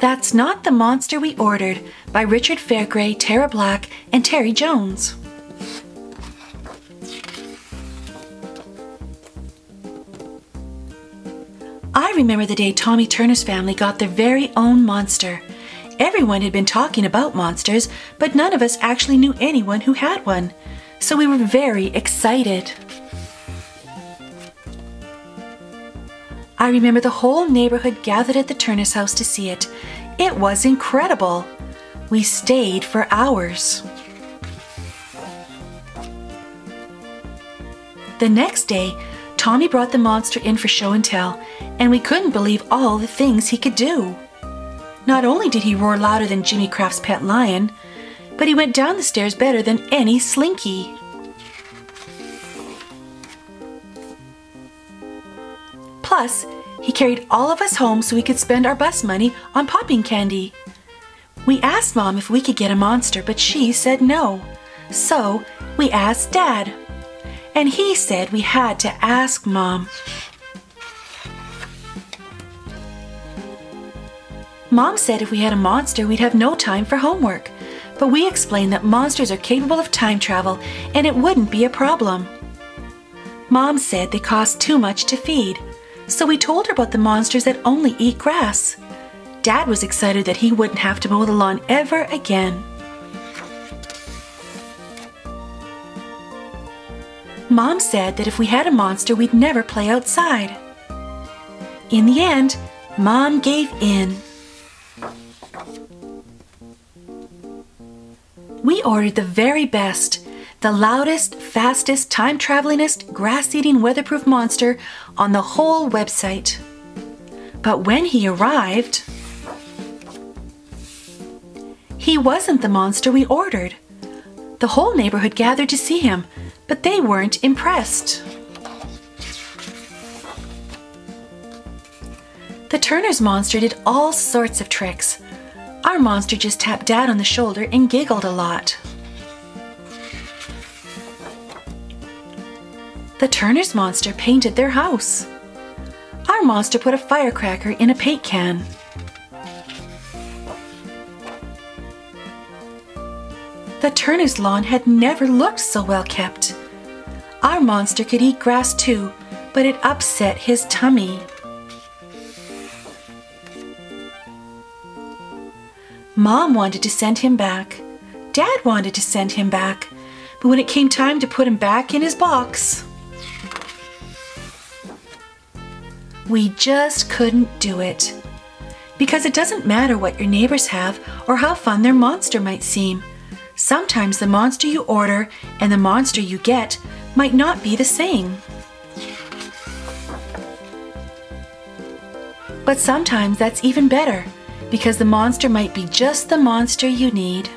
That's Not the Monster We Ordered by Richard Fairgray, Tara Black, and Terry Jones. I remember the day Tommy Turner's family got their very own monster. Everyone had been talking about monsters, but none of us actually knew anyone who had one. So we were very excited. I remember the whole neighborhood gathered at the Turner's house to see it. It was incredible. We stayed for hours. The next day, Tommy brought the monster in for show and tell, and we couldn't believe all the things he could do. Not only did he roar louder than Jimmy Craft's pet lion, but he went down the stairs better than any slinky. Plus, he carried all of us home so we could spend our bus money on popping candy. We asked Mom if we could get a monster, but she said no. So we asked Dad. And he said we had to ask Mom. Mom said if we had a monster, we'd have no time for homework. But we explained that monsters are capable of time travel and it wouldn't be a problem. Mom said they cost too much to feed, so we told her about the monsters that only eat grass. Dad was excited that he wouldn't have to mow the lawn ever again. Mom said that if we had a monster, we'd never play outside. In the end, Mom gave in. We ordered the very best, the loudest, fastest, time travelingest, grass eating, weatherproof monster on the whole website. But when he arrived, he wasn't the monster we ordered. The whole neighborhood gathered to see him, but they weren't impressed. The Turner's monster did all sorts of tricks. Our monster just tapped Dad on the shoulder and giggled a lot. The Turner's monster painted their house. Our monster put a firecracker in a paint can. The Turner's lawn had never looked so well kept. Our monster could eat grass too, but it upset his tummy. Mom wanted to send him back. Dad wanted to send him back. But when it came time to put him back in his box, we just couldn't do it. Because it doesn't matter what your neighbors have or how fun their monster might seem. Sometimes the monster you order and the monster you get might not be the same. But sometimes that's even better because the monster might be just the monster you need.